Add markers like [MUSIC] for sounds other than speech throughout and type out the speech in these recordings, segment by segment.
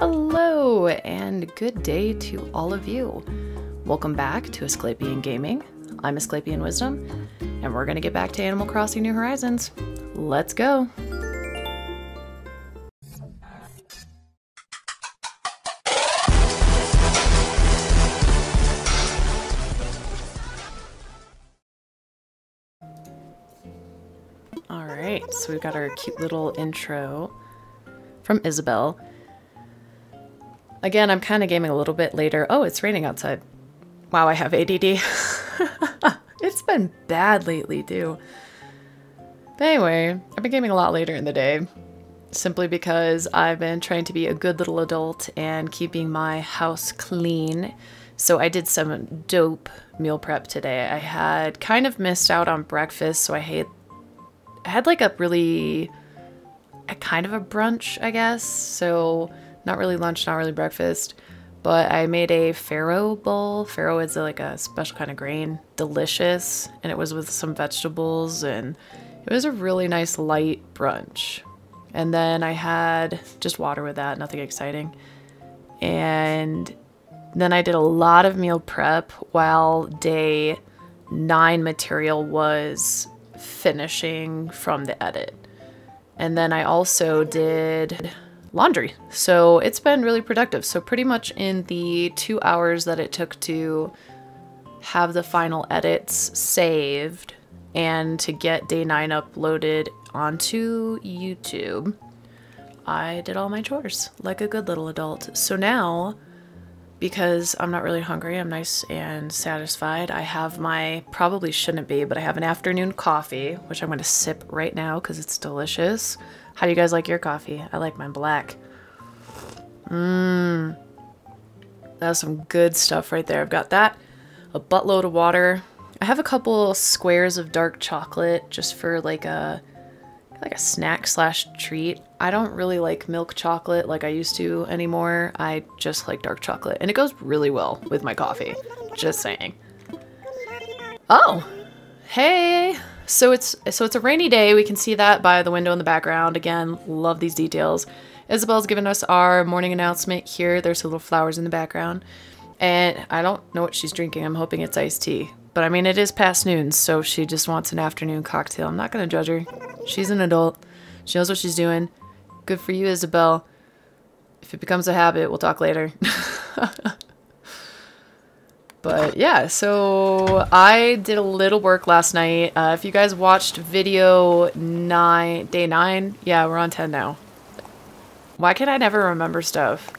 Hello, and good day to all of you. Welcome back to Asclepian Gaming. I'm Asclepian Wisdom, and we're going to get back to Animal Crossing New Horizons. Let's go! Alright, so we've got our cute little intro from Isabelle. Again, I'm kind of gaming a little bit later. Oh, it's raining outside. Wow, I have ADD. [LAUGHS] it's been bad lately, too. But anyway, I've been gaming a lot later in the day. Simply because I've been trying to be a good little adult and keeping my house clean. So I did some dope meal prep today. I had kind of missed out on breakfast, so I had, I had like a really, a kind of a brunch, I guess. So not really lunch, not really breakfast. But I made a farro bowl. Farro is like a special kind of grain. Delicious. And it was with some vegetables and it was a really nice light brunch. And then I had just water with that, nothing exciting. And then I did a lot of meal prep while day nine material was finishing from the edit. And then I also did laundry. So it's been really productive. So pretty much in the two hours that it took to have the final edits saved and to get day nine uploaded onto YouTube, I did all my chores like a good little adult. So now, because I'm not really hungry, I'm nice and satisfied. I have my, probably shouldn't be, but I have an afternoon coffee, which I'm going to sip right now because it's delicious. How do you guys like your coffee? I like mine black. Mmm. That's some good stuff right there. I've got that, a buttload of water. I have a couple squares of dark chocolate just for like a like a snack slash treat. I don't really like milk chocolate like I used to anymore. I just like dark chocolate and it goes really well with my coffee. Just saying. Oh, hey. So it's so it's a rainy day. We can see that by the window in the background. Again, love these details. Isabelle's given us our morning announcement here. There's little flowers in the background. And I don't know what she's drinking. I'm hoping it's iced tea. But I mean, it is past noon, so she just wants an afternoon cocktail. I'm not going to judge her. She's an adult. She knows what she's doing. Good for you, Isabelle. If it becomes a habit, we'll talk later. [LAUGHS] But yeah, so I did a little work last night. Uh, if you guys watched video 9, day 9, yeah, we're on 10 now. Why can I never remember stuff?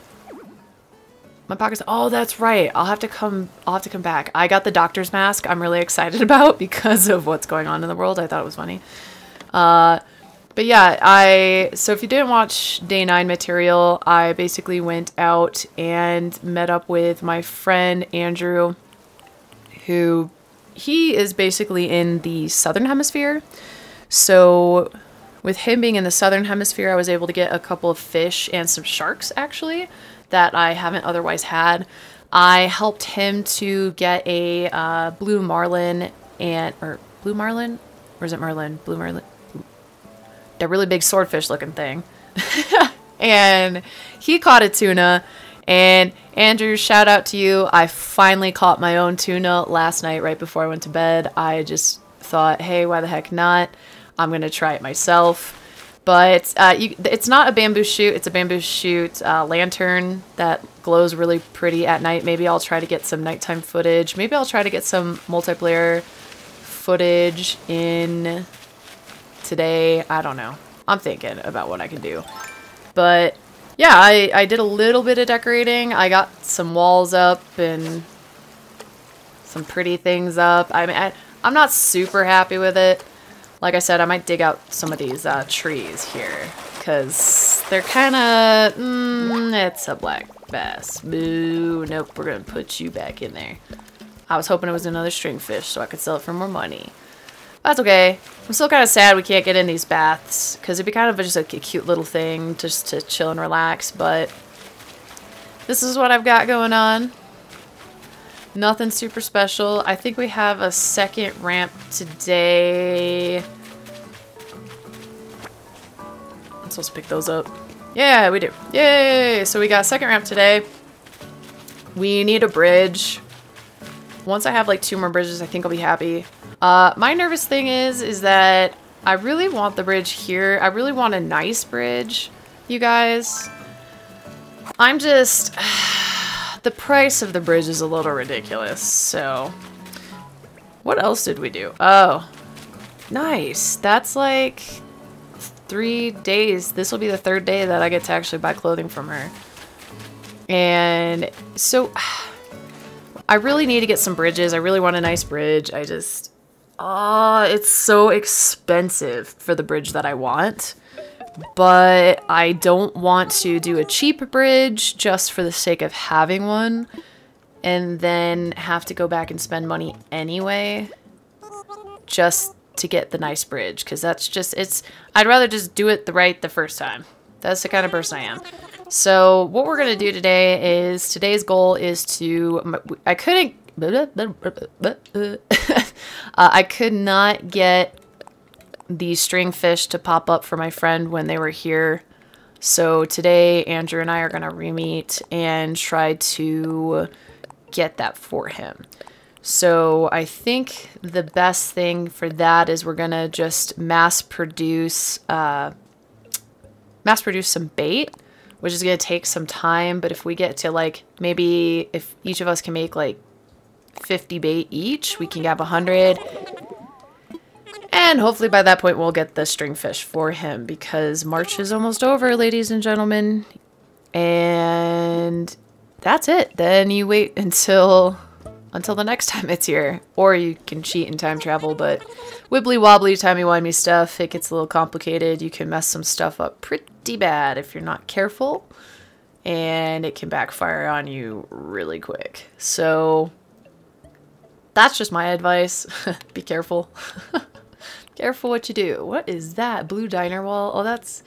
My pockets, oh, that's right. I'll have to come, I'll have to come back. I got the doctor's mask I'm really excited [LAUGHS] about because of what's going on in the world. I thought it was funny. Uh, but yeah, I so if you didn't watch day nine material, I basically went out and met up with my friend Andrew, who he is basically in the southern hemisphere. So with him being in the southern hemisphere, I was able to get a couple of fish and some sharks actually that I haven't otherwise had. I helped him to get a uh, blue marlin and or blue marlin, or is it marlin? Blue marlin a really big swordfish looking thing. [LAUGHS] and he caught a tuna. And Andrew, shout out to you. I finally caught my own tuna last night right before I went to bed. I just thought, hey, why the heck not? I'm going to try it myself. But uh, you, it's not a bamboo shoot. It's a bamboo shoot uh, lantern that glows really pretty at night. Maybe I'll try to get some nighttime footage. Maybe I'll try to get some multiplayer footage in today. I don't know. I'm thinking about what I can do. But yeah, I, I did a little bit of decorating. I got some walls up and some pretty things up. I mean, I, I'm not super happy with it. Like I said, I might dig out some of these uh, trees here because they're kind of, mm, it's a black bass. Boo, nope, we're going to put you back in there. I was hoping it was another stringfish so I could sell it for more money. That's okay. I'm still kind of sad we can't get in these baths because it'd be kind of just a cute little thing just to chill and relax, but this is what I've got going on. Nothing super special. I think we have a second ramp today. I'm supposed to pick those up. Yeah, we do. Yay! So we got second ramp today. We need a bridge. Once I have like two more bridges, I think I'll be happy. Uh, my nervous thing is, is that I really want the bridge here. I really want a nice bridge, you guys. I'm just... [SIGHS] the price of the bridge is a little ridiculous, so... What else did we do? Oh. Nice. That's like three days. This will be the third day that I get to actually buy clothing from her. And so [SIGHS] I really need to get some bridges. I really want a nice bridge. I just, oh, it's so expensive for the bridge that I want. But I don't want to do a cheap bridge just for the sake of having one and then have to go back and spend money anyway just to get the nice bridge because that's just it's I'd rather just do it the right the first time. That's the kind of person I am. So what we're gonna do today is today's goal is to I couldn't uh, I could not get the string fish to pop up for my friend when they were here. So today Andrew and I are gonna re-meet and try to get that for him. So I think the best thing for that is we're gonna just mass produce uh, mass produce some bait, which is gonna take some time. But if we get to like maybe if each of us can make like 50 bait each, we can have 100. And hopefully by that point we'll get the string fish for him because March is almost over, ladies and gentlemen. And that's it. Then you wait until until the next [LAUGHS] time it's here. Or you can cheat and time travel, but wibbly wobbly, timey wimey stuff, it gets a little complicated. You can mess some stuff up pretty bad if you're not careful. And it can backfire on you really quick. So that's just my advice. [LAUGHS] Be careful. [LAUGHS] careful what you do. What is that? Blue diner wall? Oh, that's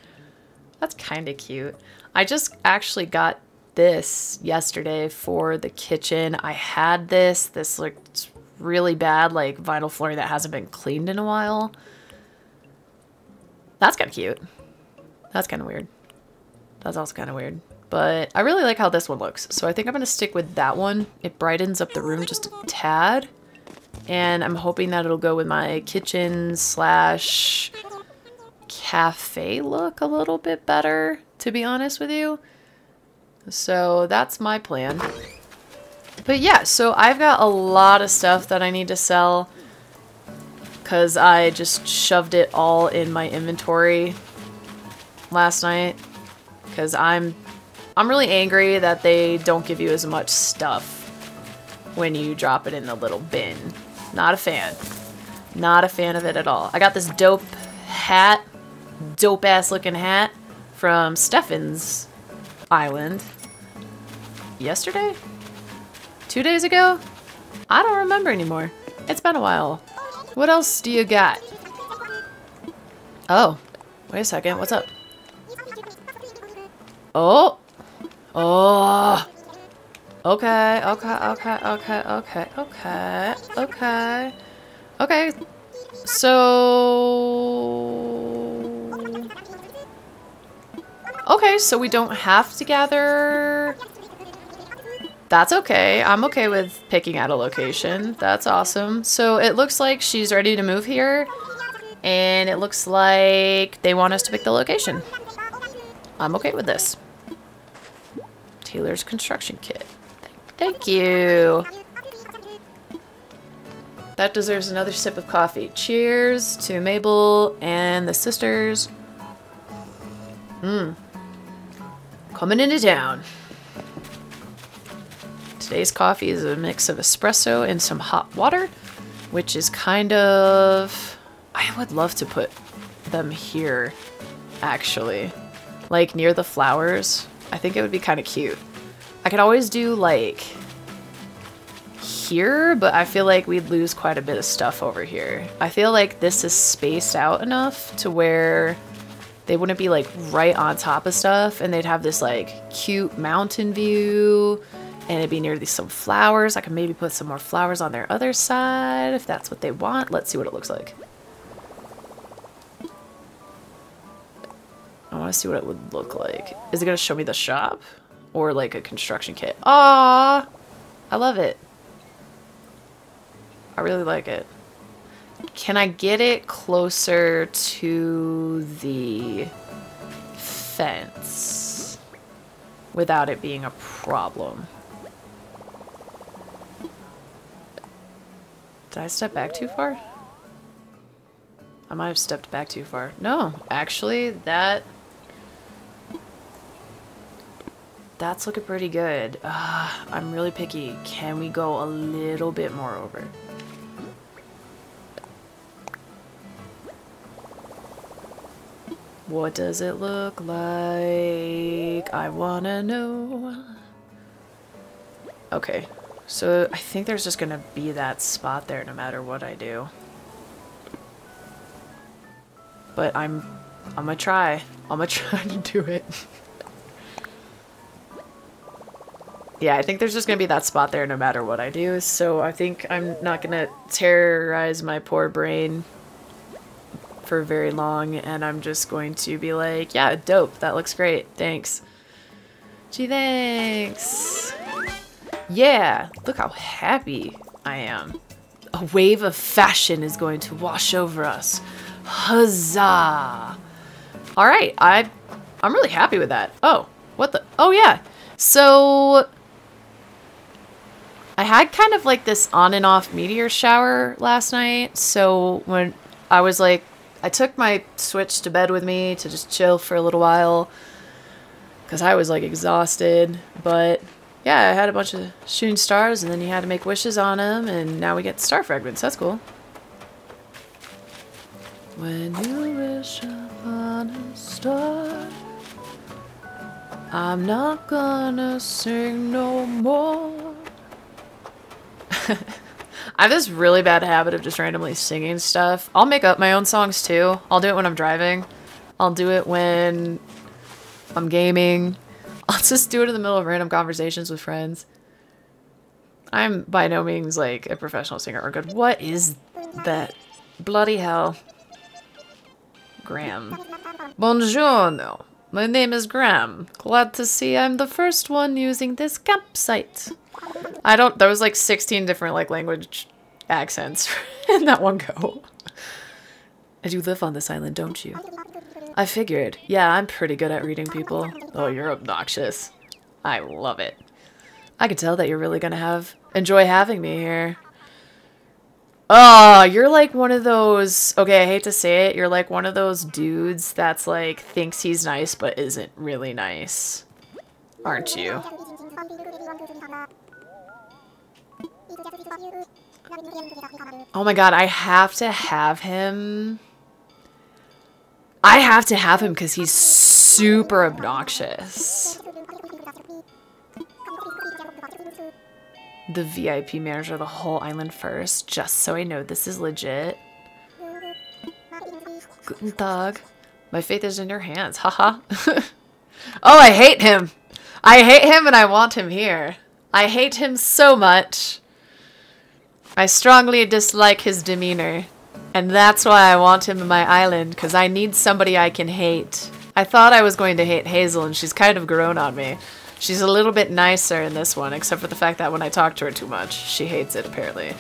that's kind of cute. I just actually got this yesterday for the kitchen. I had this. This looked really bad, like vinyl flooring that hasn't been cleaned in a while. That's kind of cute. That's kind of weird. That's also kind of weird. But I really like how this one looks. So I think I'm going to stick with that one. It brightens up the room just a tad. And I'm hoping that it'll go with my kitchen slash cafe look a little bit better, to be honest with you. So that's my plan. But yeah, so I've got a lot of stuff that I need to sell because I just shoved it all in my inventory last night because I'm I'm really angry that they don't give you as much stuff when you drop it in the little bin. Not a fan. Not a fan of it at all. I got this dope hat, dope ass looking hat from Stefan's Island yesterday? Two days ago? I don't remember anymore. It's been a while. What else do you got? Oh, wait a second. What's up? Oh. Oh. Okay, okay, okay, okay, okay, okay, okay. Okay. So... Okay, so we don't have to gather... That's okay. I'm okay with picking out a location. That's awesome. So it looks like she's ready to move here. And it looks like they want us to pick the location. I'm okay with this. Tailor's construction kit. Thank you. That deserves another sip of coffee. Cheers to Mabel and the sisters. Mmm. Coming into town. Today's coffee is a mix of espresso and some hot water, which is kind of... I would love to put them here, actually. Like, near the flowers. I think it would be kind of cute. I could always do, like, here, but I feel like we'd lose quite a bit of stuff over here. I feel like this is spaced out enough to where they wouldn't be like right on top of stuff and they'd have this like cute mountain view and it'd be near these some flowers. I could maybe put some more flowers on their other side if that's what they want. Let's see what it looks like. Want to see what it would look like. Is it going to show me the shop? Or like a construction kit? Ah, I love it. I really like it. Can I get it closer to the fence without it being a problem? Did I step back too far? I might have stepped back too far. No, actually, that... That's looking pretty good. Uh, I'm really picky. Can we go a little bit more over? What does it look like? I wanna know. Okay, so I think there's just gonna be that spot there no matter what I do. But I'm, I'm gonna try. I'm gonna [LAUGHS] try to do it. Yeah, I think there's just gonna be that spot there no matter what I do. So I think I'm not gonna terrorize my poor brain for very long and I'm just going to be like, yeah, dope, that looks great, thanks. Gee, thanks. Yeah, look how happy I am. A wave of fashion is going to wash over us. Huzzah! All right, I, I'm really happy with that. Oh, what the? Oh yeah. So I had kind of like this on and off meteor shower last night. So when I was like I took my Switch to bed with me to just chill for a little while because I was like exhausted. But yeah, I had a bunch of shooting stars and then you had to make wishes on them and now we get star fragments. That's cool. When you wish upon a star, I'm not gonna sing no more. [LAUGHS] I have this really bad habit of just randomly singing stuff. I'll make up my own songs too. I'll do it when I'm driving. I'll do it when I'm gaming. [LAUGHS] I'll just do it in the middle of random conversations with friends. I'm by no means like a professional singer or good. What is that? Bloody hell. Graham. Buongiorno. My name is Graham. Glad to see I'm the first one using this campsite. I don't, there was like 16 different like language accents [LAUGHS] in that one go. And you live on this island, don't you? I figured. Yeah, I'm pretty good at reading people. Oh, you're obnoxious. I love it. I can tell that you're really gonna have enjoy having me here. Oh, you're like one of those, okay, I hate to say it, you're like one of those dudes that's like, thinks he's nice but isn't really nice. Aren't you? Oh my god, I have to have him. I have to have him because he's super obnoxious. The VIP manager of the whole island first, just so I know this is legit. Guten Tag. My faith is in your hands, haha. [LAUGHS] oh, I hate him. I hate him and I want him here. I hate him so much. I strongly dislike his demeanor. And that's why I want him in my island, because I need somebody I can hate. I thought I was going to hate Hazel, and she's kind of grown on me. She's a little bit nicer in this one, except for the fact that when I talk to her too much, she hates it, apparently.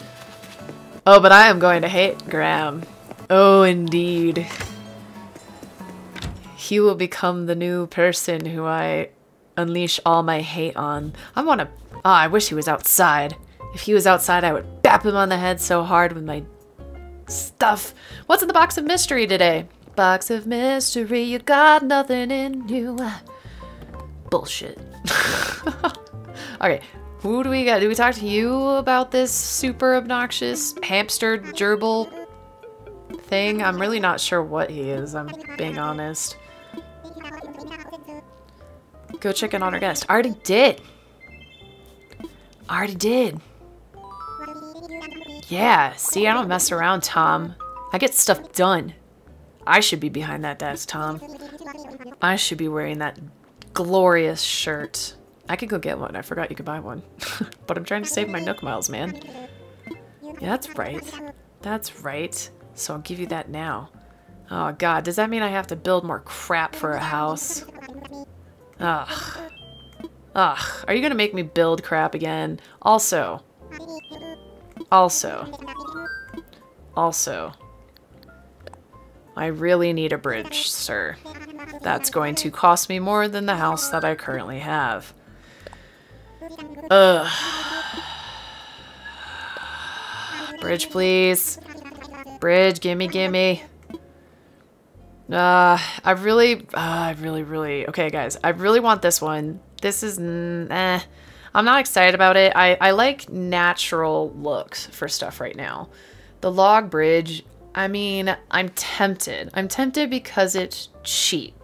Oh, but I am going to hate Graham. Oh, indeed. He will become the new person who I unleash all my hate on. I want to... Oh, ah, I wish he was outside. If he was outside, I would him on the head so hard with my stuff. What's in the box of mystery today? Box of mystery, you got nothing in you. Bullshit. [LAUGHS] okay, who do we got? Do we talk to you about this super obnoxious hamster gerbil thing? I'm really not sure what he is, I'm being honest. Go check in on our guest. I already did. I already did. Yeah, see, I don't mess around, Tom. I get stuff done. I should be behind that desk, Tom. I should be wearing that glorious shirt. I could go get one. I forgot you could buy one. [LAUGHS] but I'm trying to save my Nook miles, man. Yeah, that's right. That's right. So I'll give you that now. Oh god, does that mean I have to build more crap for a house? Ugh. Ugh. Are you gonna make me build crap again? Also. Also. Also. I really need a bridge, sir. That's going to cost me more than the house that I currently have. Ugh. Bridge, please. Bridge, gimme, gimme. Uh, I really, uh, I really, really, okay guys, I really want this one. This is, eh. I'm not excited about it. I, I like natural looks for stuff right now. The log bridge, I mean, I'm tempted. I'm tempted because it's cheap.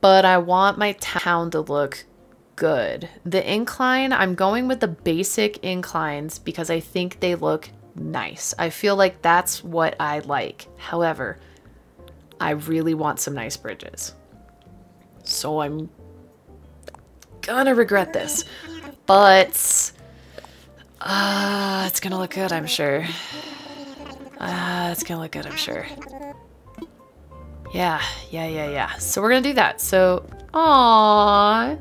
But I want my town to look good. The incline, I'm going with the basic inclines because I think they look nice. I feel like that's what I like. However, I really want some nice bridges. So I'm gonna regret this. But uh, it's gonna look good, I'm sure. Uh, it's gonna look good, I'm sure. Yeah, yeah, yeah, yeah. So we're gonna do that. So, aww.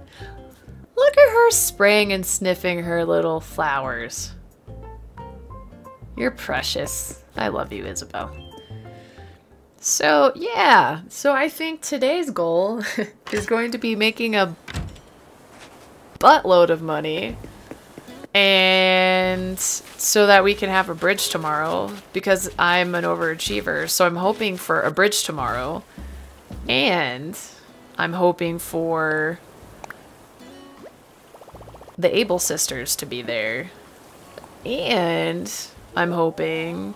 Look at her spraying and sniffing her little flowers. You're precious. I love you, Isabelle. So, yeah. So I think today's goal [LAUGHS] is going to be making a buttload of money. And so that we can have a bridge tomorrow because I'm an overachiever. So I'm hoping for a bridge tomorrow. And I'm hoping for the Able sisters to be there. And I'm hoping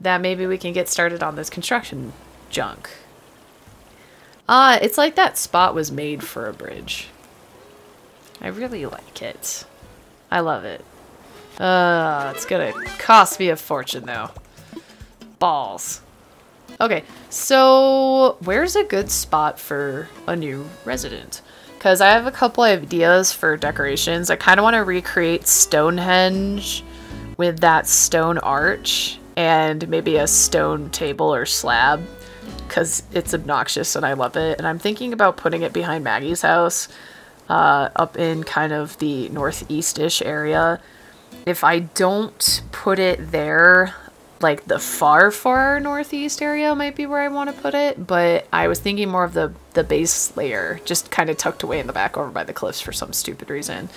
that maybe we can get started on this construction junk. Ah, uh, it's like that spot was made for a bridge. I really like it. I love it. Uh, it's gonna cost me a fortune though. Balls. Okay, so where's a good spot for a new resident? Because I have a couple ideas for decorations. I kind of want to recreate Stonehenge with that stone arch and maybe a stone table or slab because it's obnoxious and I love it. And I'm thinking about putting it behind Maggie's house uh, up in kind of the northeast-ish area. If I don't put it there, like the far, far northeast area might be where I want to put it. But I was thinking more of the, the base layer, just kind of tucked away in the back over by the cliffs for some stupid reason.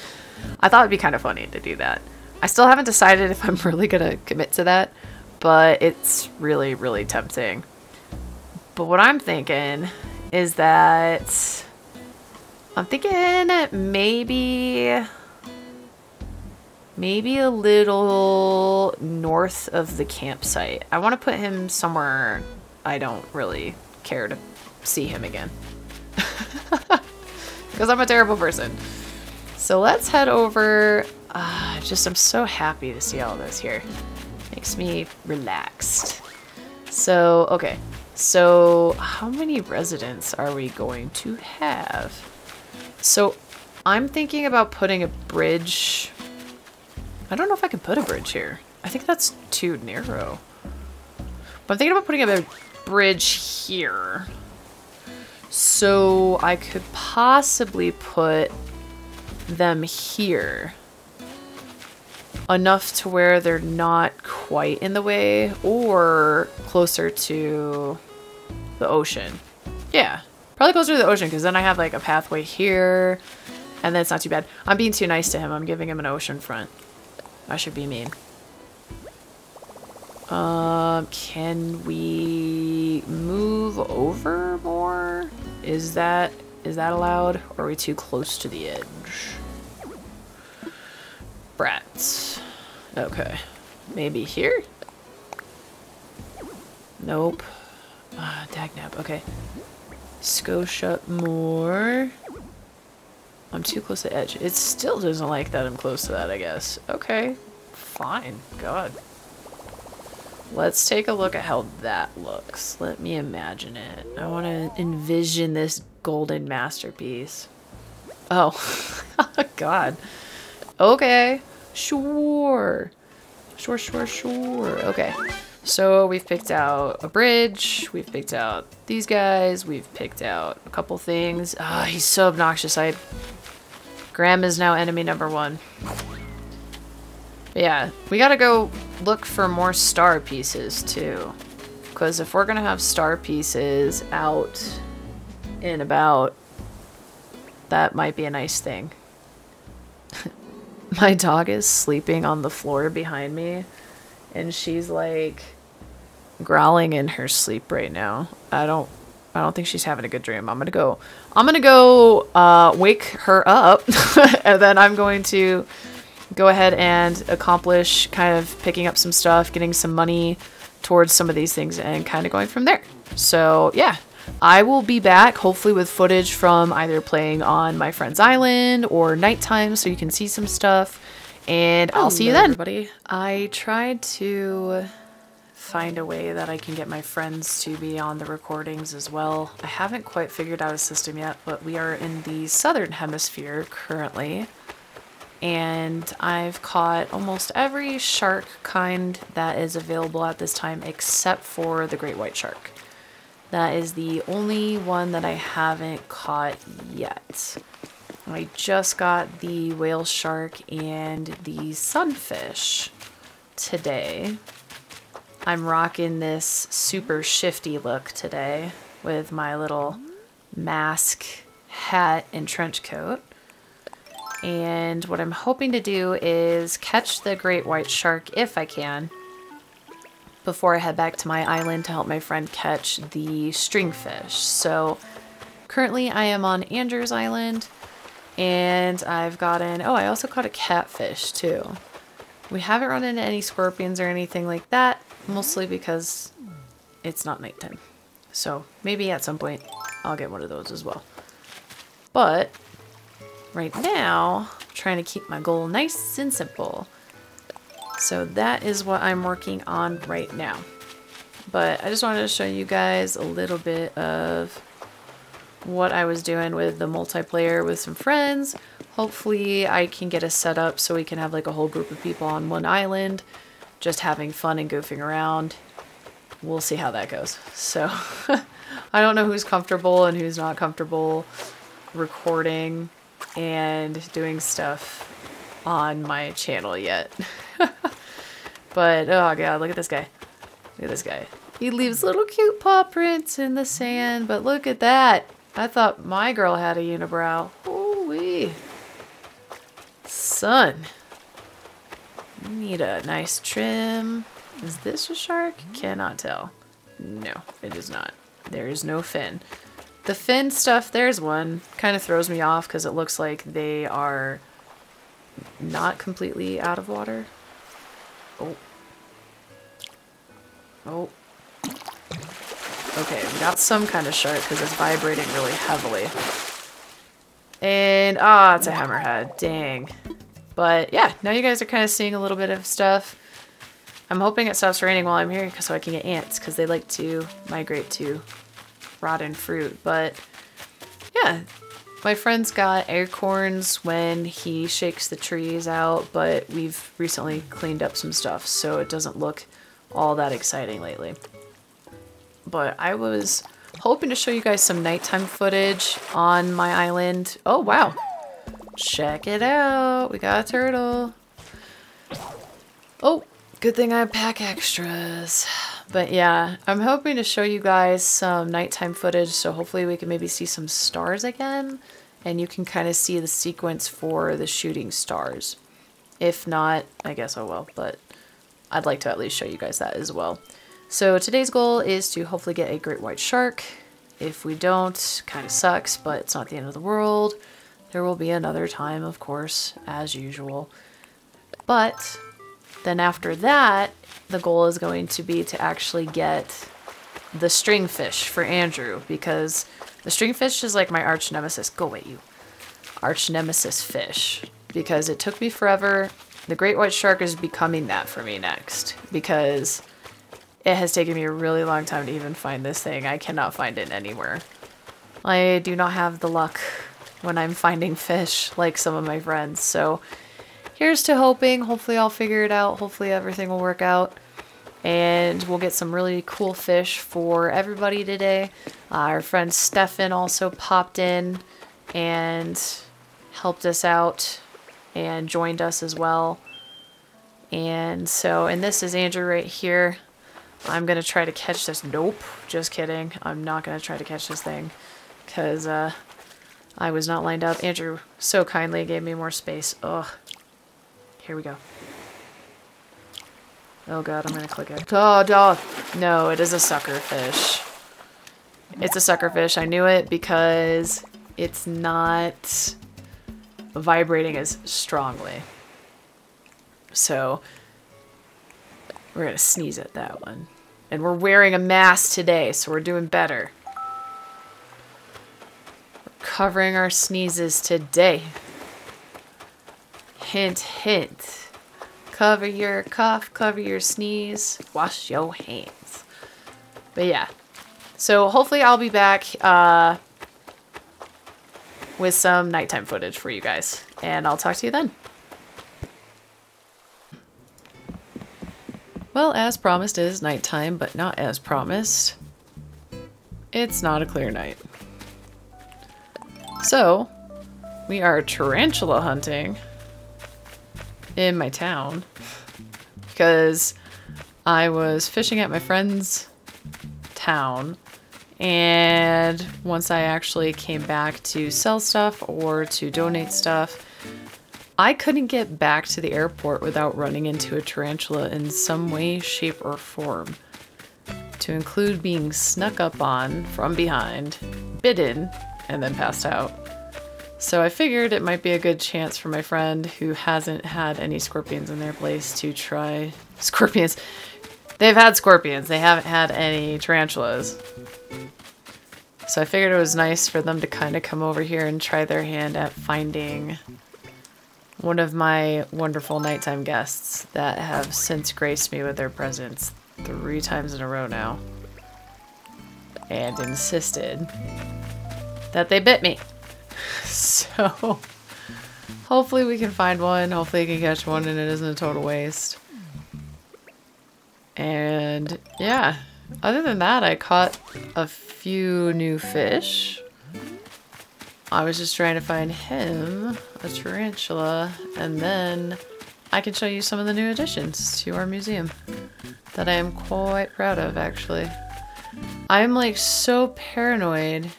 I thought it'd be kind of funny to do that. I still haven't decided if I'm [LAUGHS] really going to commit to that but it's really, really tempting. But what I'm thinking is that I'm thinking maybe maybe a little north of the campsite. I want to put him somewhere I don't really care to see him again. [LAUGHS] Because I'm a terrible person. So let's head over. Uh, just, I'm so happy to see all this here. Makes me relaxed. So, okay. So, how many residents are we going to have? So, I'm thinking about putting a bridge... I don't know if I can put a bridge here. I think that's too narrow. But I'm thinking about putting a bridge here. So, I could possibly put them here enough to where they're not quite in the way or closer to the ocean. Yeah, probably closer to the ocean because then I have like a pathway here and then it's not too bad. I'm being too nice to him. I'm giving him an ocean front. I should be mean. Um, can we move over more? Is that, is that allowed? Or are we too close to the edge? Brats. Okay. Maybe here? Nope. Ah, Dagnap. Okay. Scotia more. I'm too close to the edge. It still doesn't like that I'm close to that, I guess. Okay. Fine. God. Let's take a look at how that looks. Let me imagine it. I want to envision this golden masterpiece. Oh. [LAUGHS] God. Okay. Sure. Sure, sure, sure. Okay. So we've picked out a bridge, we've picked out these guys, we've picked out a couple things. Ah, oh, he's so obnoxious. I Graham is now enemy number one. But yeah, we gotta go look for more star pieces too. Because if we're gonna have star pieces out and about, that might be a nice thing. [LAUGHS] My dog is sleeping on the floor behind me and she's like growling in her sleep right now. I don't I don't think she's having a good dream. I'm gonna go I'm gonna go uh, wake her up [LAUGHS] and then I'm going to go ahead and accomplish kind of picking up some stuff, getting some money towards some of these things and kind of going from there. So yeah, I will be back hopefully with footage from either playing on my friend's island or nighttime so you can see some stuff. And I'll see you then. Everybody. I tried to find a way that I can get my friends to be on the recordings as well. I haven't quite figured out a system yet, but we are in the southern hemisphere currently. And I've caught almost every shark kind that is available at this time except for the great white shark. That is the only one that I haven't caught yet. I just got the whale shark and the sunfish today. I'm rocking this super shifty look today with my little mask, hat, and trench coat. And what I'm hoping to do is catch the great white shark if I can before I head back to my island to help my friend catch the stringfish. So currently I am on Andrew's island and I've gotten, oh, I also caught a catfish too. We haven't run into any scorpions or anything like that, mostly because it's not nighttime. So maybe at some point I'll get one of those as well. But right now, I'm trying to keep my goal nice and simple. So that is what I'm working on right now. But I just wanted to show you guys a little bit of what I was doing with the multiplayer with some friends. Hopefully I can get a setup so we can have like a whole group of people on one island just having fun and goofing around. We'll see how that goes. So [LAUGHS] I don't know who's comfortable and who's not comfortable recording and doing stuff on my channel yet. [LAUGHS] but, oh god, look at this guy. Look at this guy. He leaves little cute paw prints in the sand, but look at that. I thought my girl had a unibrow. Holy. Son. Need a nice trim. Is this a shark? Cannot tell. No, it is not. There is no fin. The fin stuff, there's one. Kind of throws me off because it looks like they are not completely out of water. Oh. Oh. Okay, we got some kind of shark because it's vibrating really heavily. And, ah, it's a hammerhead. Dang. But, yeah, now you guys are kind of seeing a little bit of stuff. I'm hoping it stops raining while I'm here so I can get ants because they like to migrate to rotten fruit. But, yeah, my friend's got acorns when he shakes the trees out, but we've recently cleaned up some stuff, so it doesn't look all that exciting lately. But I was hoping to show you guys some nighttime footage on my island. Oh, wow. Check it out. We got a turtle. Oh, good thing I pack extras. But yeah, I'm hoping to show you guys some nighttime footage, so hopefully we can maybe see some stars again, and you can kind of see the sequence for the shooting stars. If not, I guess I will, but I'd like to at least show you guys that as well. So today's goal is to hopefully get a great white shark. If we don't, kind of sucks, but it's not the end of the world. There will be another time, of course, as usual. But then after that, the goal is going to be to actually get the stringfish for Andrew because the stringfish is like my arch nemesis. Go away, you. Arch nemesis fish. Because it took me forever. The great white shark is becoming that for me next because it has taken me a really long time to even find this thing. I cannot find it anywhere. I do not have the luck when I'm finding fish like some of my friends. So here's to hoping. Hopefully I'll figure it out. Hopefully everything will work out. and we'll get some really cool fish for everybody today. Uh, our friend Stefan also popped in and helped us out and joined us as well. And so, and this is Andrew right here. I'm going to try to catch this. Nope, just kidding. I'm not going to try to catch this thing because uh, I was not lined up. Andrew so kindly gave me more space. Ugh. Here we go. Oh god, I'm gonna click it. Oh, no, it is a sucker fish. It's a sucker fish. I knew it because it's not vibrating as strongly. So, we're gonna sneeze at that one. And we're wearing a mask today, so we're doing better. Covering our sneezes today. Hint, hint. Cover your cough, cover your sneeze, wash your hands. But yeah. So hopefully I'll be back uh, with some nighttime footage for you guys. And I'll talk to you then. Well, as promised, it is nighttime, but not as promised. It's not a clear night. So, we are tarantula hunting in my town because I was fishing at my friend's town and once I actually came back to sell stuff or to donate stuff, I couldn't get back to the airport without running into a tarantula in some way, shape, or form. To include being snuck up on from behind, bitten, and then passed out. So I figured it might be a good chance for my friend who hasn't had any scorpions in their place to try [LAUGHS] scorpions. They've had scorpions, they haven't had any tarantulas. So I figured it was nice for them to kind of come over here and try their hand at finding one of my wonderful nighttime guests that have since graced me with their presence three times in a row now. And insisted that they bit me. [LAUGHS] So hopefully we can find one. Hopefully I can catch one and it isn't a total waste. And yeah, other than that, I caught a few new fish. I was just trying to find him, a tarantula, and then I can show you some of the new additions to our museum that I am quite proud of, actually. I'm like so paranoid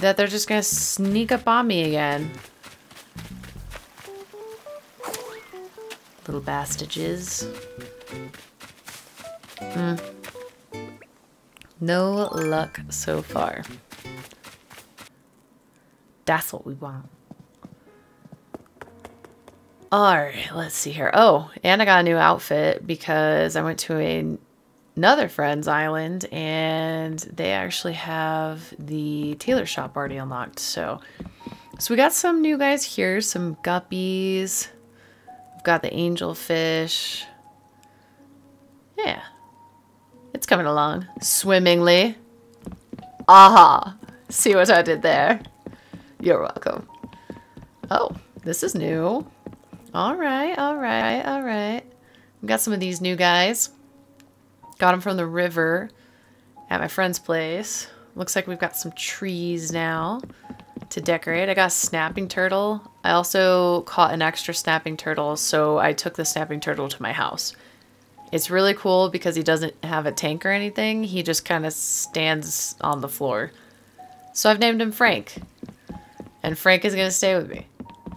that they're just gonna sneak up on me again. Little bastages. Hmm. No luck so far. That's what we want. Alright, let's see here. Oh, and I got a new outfit because I went to a another friend's island and they actually have the tailor shop already unlocked. So, so we got some new guys here, some guppies. We've got the angelfish. Yeah. It's coming along swimmingly. Aha. See what I did there? You're welcome. Oh, this is new. All right, all right, all right. We got some of these new guys. Got them from the river at my friend's place. Looks like we've got some trees now to decorate. I got a snapping turtle. I also caught an extra snapping turtle, so I took the snapping turtle to my house. It's really cool because he doesn't have a tank or anything. He just kind of stands on the floor. So I've named him Frank. And Frank is going to stay with me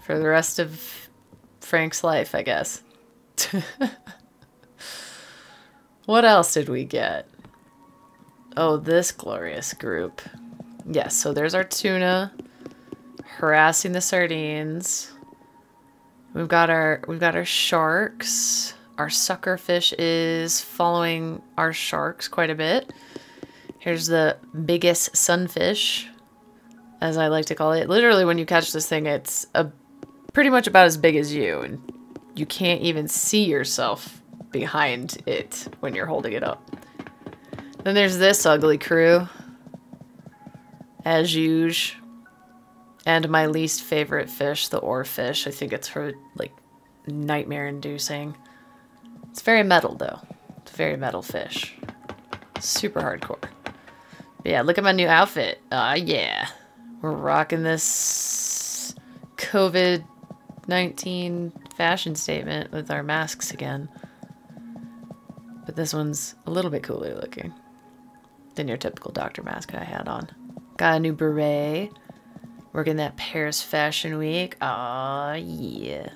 for the rest of Frank's life, I guess. [LAUGHS] What else did we get? Oh, this glorious group. Yes, so there's our tuna harassing the sardines. We've got our we've got our sharks. Our sucker fish is following our sharks quite a bit. Here's the biggest sunfish, as I like to call it. Literally, when you catch this thing, it's a pretty much about as big as you, and you can't even see yourself behind it when you're holding it up. Then there's this ugly crew. As usual. And my least favorite fish, the oarfish. I think it's for, like, nightmare-inducing. It's very metal, though. It's very metal fish. Super hardcore. But yeah, look at my new outfit. Ah, uh, yeah. We're rocking this COVID-19 fashion statement with our masks again. But this one's a little bit cooler looking than your typical doctor mask I had on. Got a new beret. Working that Paris Fashion Week. Aw, yeah.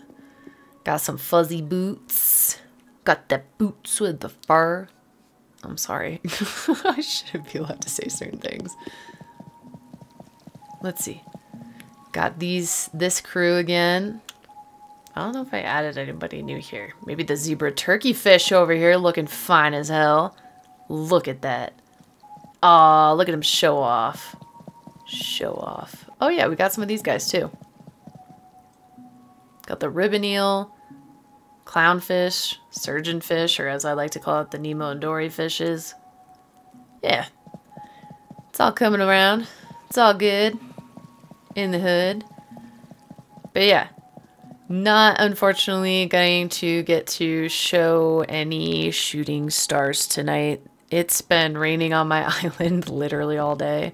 Got some fuzzy boots. Got the boots with the fur. I'm sorry. [LAUGHS] I shouldn't be allowed to say certain things. Let's see. Got these, this crew again. I don't know if I added anybody new here. Maybe the zebra turkey fish over here looking fine as hell. Look at that. Aw, look at him show off. Show off. Oh yeah, we got some of these guys too. Got the ribbon eel, clownfish, surgeonfish, or as I like to call it, the Nemo and Dory fishes. Yeah. It's all coming around. It's all good. In the hood. But yeah. Not unfortunately going to get to show any shooting stars tonight. It's been raining on my [LAUGHS] island literally all day.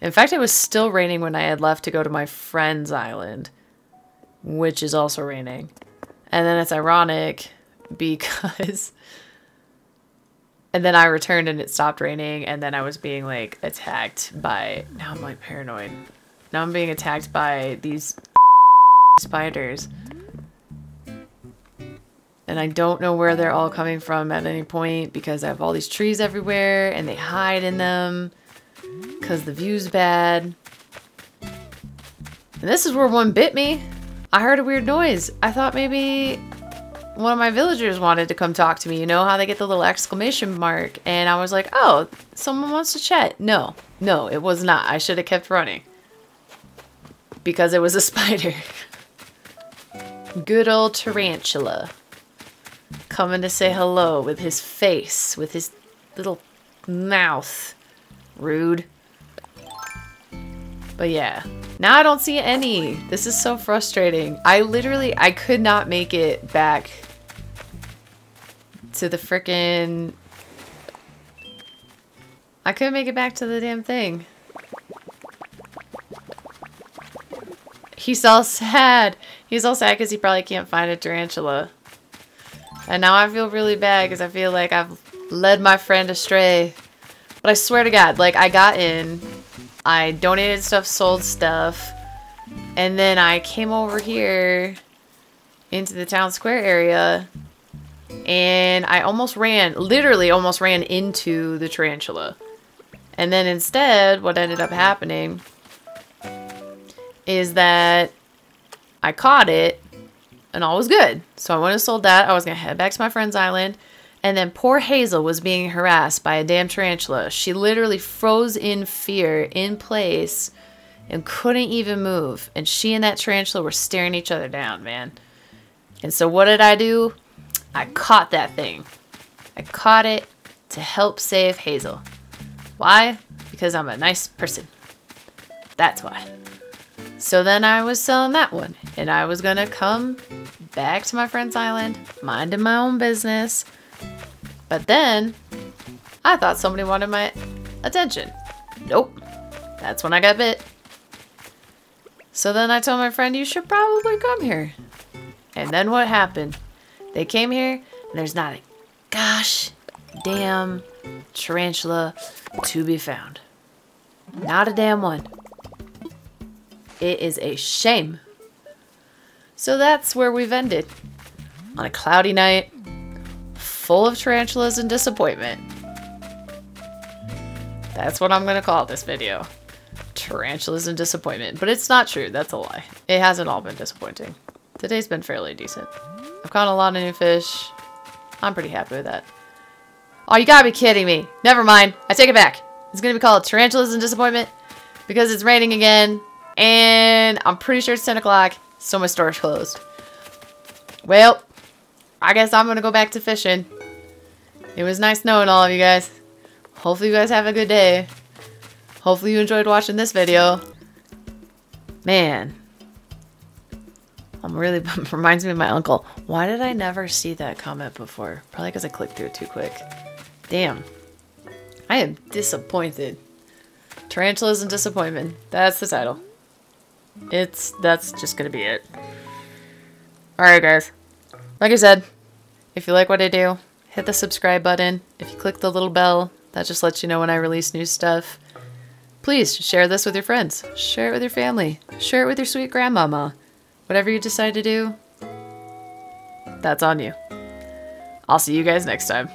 In fact, it was still raining when I had left to go to my friend's island, which is also raining. And then it's ironic [LAUGHS] because... And then I returned and it stopped raining and then I was being like attacked by... Now I'm like paranoid. Now I'm being attacked by these spiders. And I don't know where they're all coming from at any point because I have all these trees everywhere and they hide in them because the view's bad. And this is where one bit me. I heard a weird noise. I thought maybe one of my villagers wanted to come talk to me. You know how they get the little exclamation mark? And I was like, oh, someone wants to chat. No, no, it was not. I should have kept running. Because it was a [LAUGHS] spider. Good old tarantula. Coming to say hello with his face, with his little mouth. Rude. But yeah. Now I don't see any. This is so frustrating. I literally, I could not make it back to the frickin' I couldn't make it back to the damn thing. He's all sad. He's all sad because he probably can't find a tarantula. And now I feel really bad because I feel like I've led my friend astray. But I swear to God, like, I got in, I donated stuff, sold stuff, and then I came over here into the town square area, and I almost ran, literally almost ran into the tarantula. And then instead, what ended up happening is that I caught it, and all was good. So I went and sold that. I was going to head back to my friend's island. And then poor Hazel was being harassed by a damn tarantula. She literally froze in fear in place and couldn't even move. And she and that tarantula were staring each other down, man. And so what did I do? I caught that thing. I caught it to help save Hazel. Why? Because I'm a nice person. That's why. So then I was selling that one. And I was to come back to my friend's island, minding my own business but then, I thought somebody wanted my attention. Nope. That's when I got bit. So then I told my friend, you should probably come here. And then what happened? They came here, and there's not a gosh damn tarantula to be found. Not a damn one. It is a shame. So that's where we've ended. On a cloudy night, full of tarantulas and disappointment. That's what I'm going to call this video. Tarantulas and disappointment. But it's not true. That's a lie. It hasn't all been disappointing. Today's been fairly decent. I've caught a lot of new fish. I'm pretty happy with that. Oh, you gotta be kidding me. Never mind. I take it back. It's gonna be called Tarantulas and Disappointment because it's raining again. And I'm pretty sure it's 10 o'clock, so my store's closed. Well, I guess I'm gonna go back to fishing. It was nice knowing all of you guys. Hopefully you guys have a good day. Hopefully you enjoyed watching this video. Man. I'm really [LAUGHS] reminds me of my uncle. Why did I never see that comment before? Probably because I clicked through it too quick. Damn. I am disappointed. Tarantulas and disappointment. That's the title. It's that's just gonna be it. Alright guys. Like I said, if you like what I do, hit the subscribe button. If you click the little bell, that just lets you know when I release new stuff. Please share this with your friends. Share it with your family. Share it with your sweet grandmama. Whatever you decide to do, that's on you. I'll see you guys next time.